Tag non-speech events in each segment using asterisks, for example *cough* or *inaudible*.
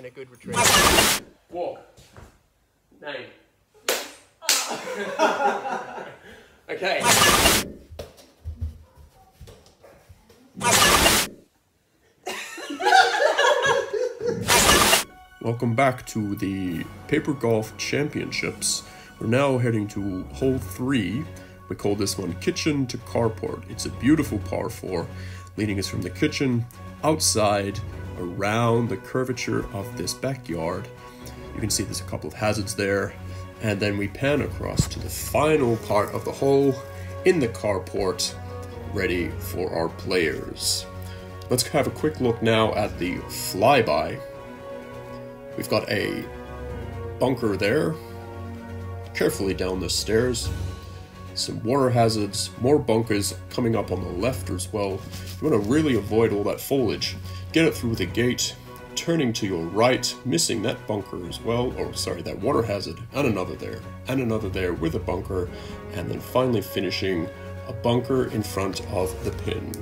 and a good retrieve. Walk. Name. *laughs* okay. Welcome back to the Paper Golf Championships. We're now heading to hole three. We call this one kitchen to carport. It's a beautiful par four, leading us from the kitchen outside around the curvature of this backyard. You can see there's a couple of hazards there. And then we pan across to the final part of the hole in the carport, ready for our players. Let's have a quick look now at the flyby. We've got a bunker there, carefully down the stairs. Some water hazards, more bunkers coming up on the left as well. You want to really avoid all that foliage. Get it through the gate, turning to your right, missing that bunker as well, or sorry, that water hazard, and another there, and another there with a bunker, and then finally finishing a bunker in front of the pin.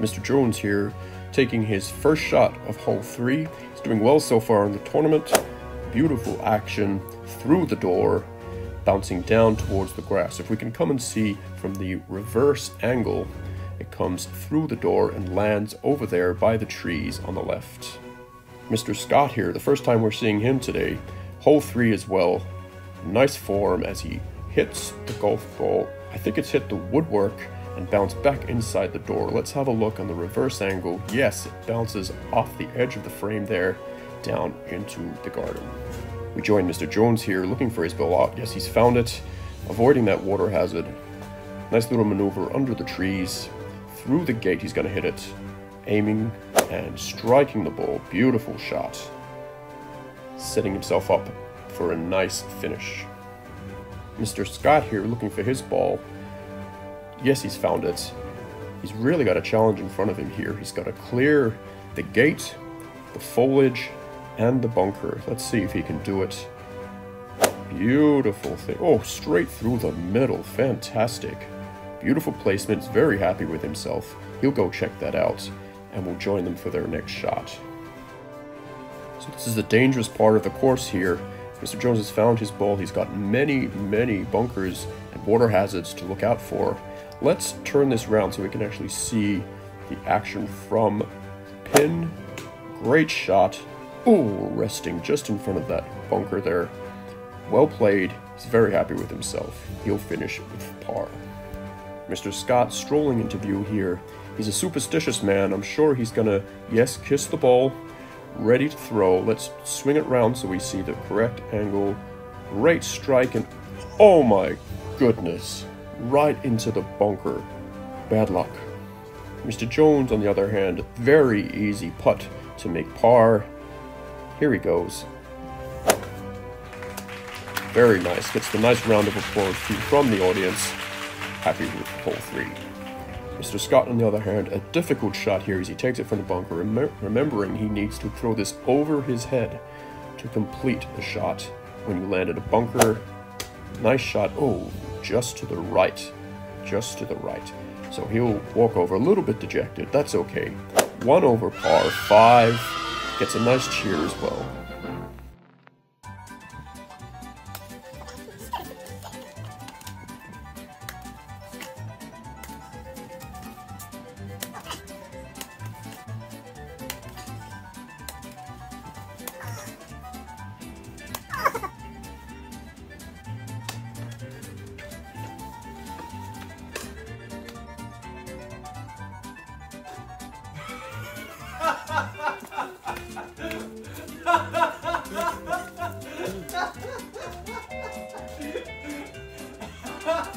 Mr. Jones here, taking his first shot of hole 3. He's doing well so far in the tournament. Beautiful action through the door, bouncing down towards the grass. If we can come and see from the reverse angle, it comes through the door and lands over there by the trees on the left. Mr. Scott here, the first time we're seeing him today, hole 3 as well. Nice form as he hits the golf ball. I think it's hit the woodwork and bounced back inside the door. Let's have a look on the reverse angle. Yes, it bounces off the edge of the frame there down into the garden. We join Mr. Jones here looking for his ball out. Yes, he's found it, avoiding that water hazard. Nice little maneuver under the trees. Through the gate, he's going to hit it. Aiming and striking the ball. Beautiful shot. Setting himself up for a nice finish. Mr. Scott here looking for his ball. Yes, he's found it. He's really got a challenge in front of him here. He's got to clear the gate, the foliage, and the bunker. Let's see if he can do it. Beautiful thing. Oh, straight through the middle. Fantastic. Beautiful placement. He's very happy with himself. He'll go check that out, and we'll join them for their next shot. So this is the dangerous part of the course here. Mr. Jones has found his ball. He's got many, many bunkers and water hazards to look out for. Let's turn this around so we can actually see the action from pin. Great shot. Oh, resting just in front of that bunker there. Well played. He's very happy with himself. He'll finish with par. Mr. Scott strolling into view here. He's a superstitious man. I'm sure he's gonna, yes, kiss the ball. Ready to throw. Let's swing it round so we see the correct angle. Great strike and oh my goodness right into the bunker. Bad luck. Mr. Jones, on the other hand, very easy putt to make par. Here he goes. Very nice. Gets the nice round of applause from the audience. Happy with hole three. Mr. Scott, on the other hand, a difficult shot here as he takes it from the bunker, rem remembering he needs to throw this over his head to complete the shot. When you land at a bunker, nice shot. Oh, just to the right. Just to the right. So he'll walk over a little bit dejected. That's okay. One over par, five. Gets a nice cheer as well.